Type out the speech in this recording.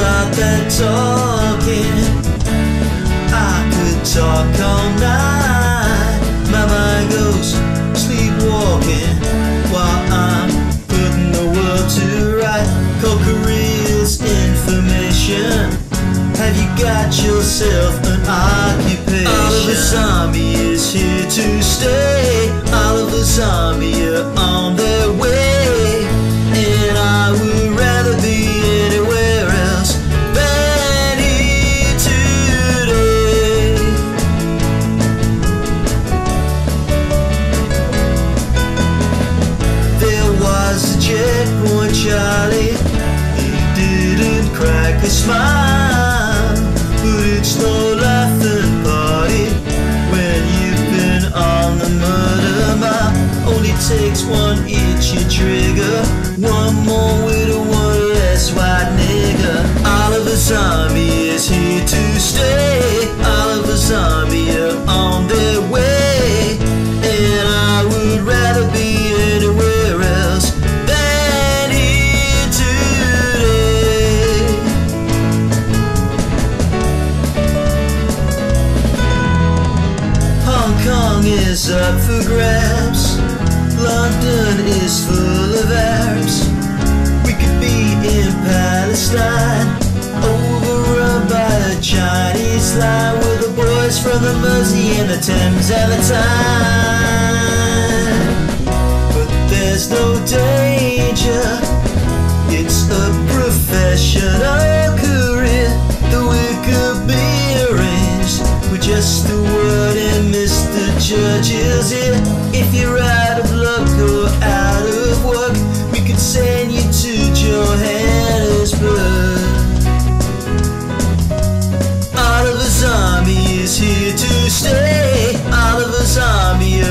we're talking. I could talk all night. My mind goes sleepwalking while I'm putting the world to right. Called careers information. Have you got yourself an occupation? Oliver Zombie is here to stay. Oliver Zombie are on their takes one itchy trigger, one more a one less white nigger. Oliver Zombie is here to stay. Oliver Zombie are on their is up for grabs. London is full of Arabs. We could be in Palestine, overrun by the Chinese line with the boys from the Mersey and the Thames and the Tyne. wouldn't miss the judges here if you're out of luck or out of work. We could send you to Johannesburg. a zombie is here to stay. Oliver's army